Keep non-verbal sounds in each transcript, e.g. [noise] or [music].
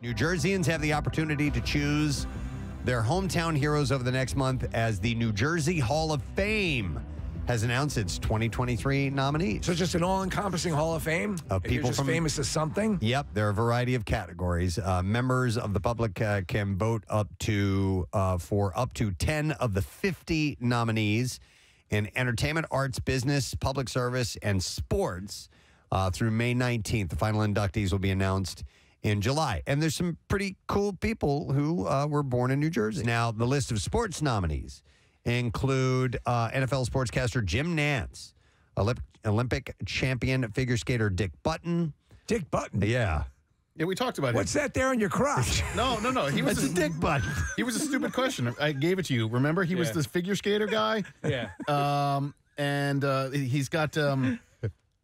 New Jerseyans have the opportunity to choose their hometown heroes over the next month as the New Jersey Hall of Fame has announced its 2023 nominees. So just an all-encompassing Hall of Fame. Of people from- famous as something. Yep, there are a variety of categories. Uh, members of the public uh, can vote up to uh, for up to ten of the fifty nominees in entertainment, arts, business, public service, and sports uh, through May nineteenth. The final inductees will be announced in July, and there's some pretty cool people who uh, were born in New Jersey. Now, the list of sports nominees include uh, NFL sportscaster Jim Nantz, Olymp- Olympic champion figure skater Dick Button. Dick Button. Yeah. Yeah, we talked about it. What's it. that there on your crotch? [laughs] No, no, no. He [laughs] was That's a dick button. [laughs] He was a stupid question. I gave it to you. Remember, he was Yeah. this figure skater guy. Yeah. Um, and uh, he's got um,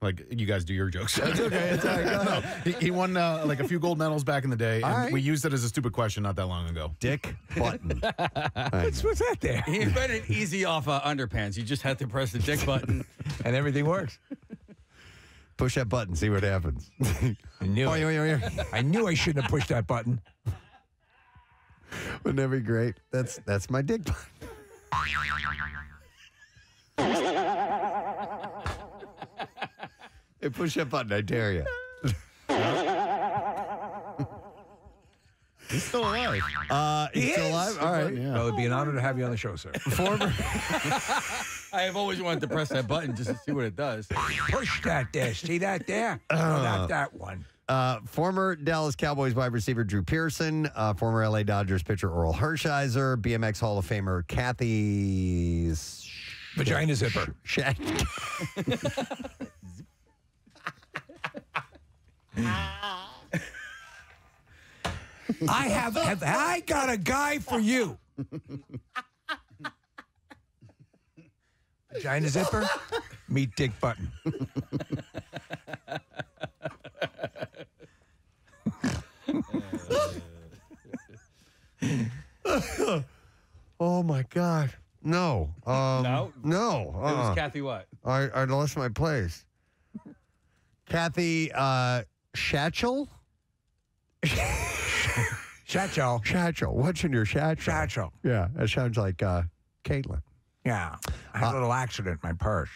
like you guys do your jokes. That's okay. It's all right. Go [laughs] no, he, he won uh, like a few gold medals back in the day, and All right. we used it as a stupid question not that long ago. Dick Button. [laughs] what's, what's that there? He invented easy off uh, underpants. You just have to press the dick button. [laughs] And everything works. Push that button, see what happens. I knew Oh, it. yeah, yeah, yeah. I knew I shouldn't have pushed that button. Wouldn't that be great? That's that's my dick button. Hey, push that button, I dare you. He's still alive. Uh, he's still alive? All right. Yeah. Well, it'd be an honor to have you on the show, sir. Former [laughs] I have always wanted to press that button just to see what it does. Push that there. See that there? No, not that one. uh, former Dallas Cowboys wide receiver Drew Pearson, uh, former LA Dodgers pitcher Orel Hershiser, BMX Hall of Famer Kathy Vagina zipper. Shat. [laughs] I have, have I got a guy for you. [laughs] Vagina zipper. Meet Dick Button. [laughs] oh my God. No. Um, No? No. It uh-uh. was Kathy what? I, I lost my place. Kathy uh, Shatchel? [laughs] Shacho. Shatchel. What's in your Shatchel? Shacho. Yeah, that sounds like uh, Caitlin. Yeah. I had a little accident in my purse.